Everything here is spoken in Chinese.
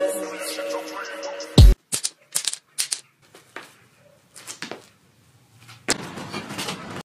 我一生中最爱人。